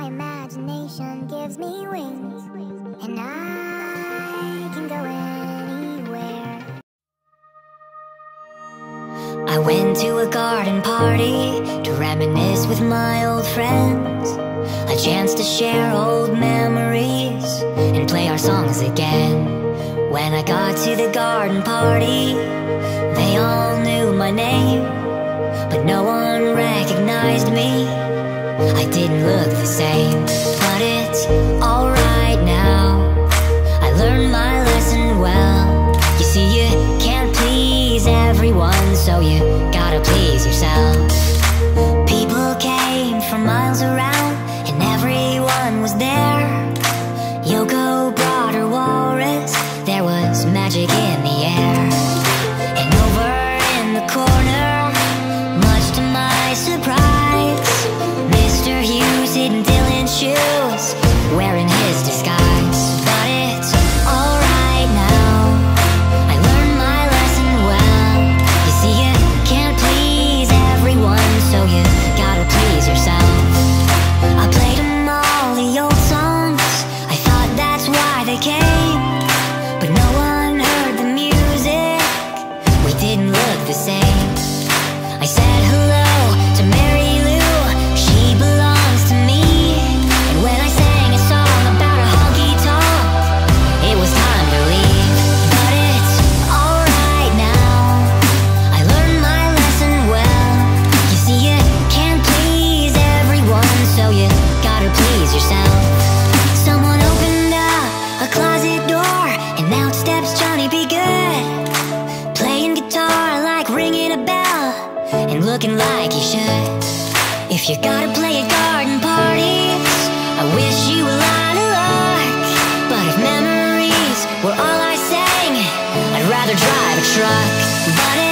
my imagination gives me wings, and I can go anywhere. I went to a garden party to reminisce with my old friends. A chance to share old memories and play our songs again. When I got to the garden party, they all knew my name, but no one recognized me. I didn't look the same, but it's alright now. I learned my lesson well. You see, you can't please everyone, so you gotta please yourself. People came from miles around, and everyone was there. Yoko brought her walrus, there was magic in the air. And over in the corner, shoes, wearing his disguise. But it's alright now. I learned my lesson well. You see, you can't please everyone, so you gotta please yourself. I played them all the old songs. I thought that's why they came. But no one heard the music. We didn't look the same. I said hello looking like you should. If you gotta play at garden parties, I wish you a lot of luck. But if memories were all I sang, I'd rather drive a truck. But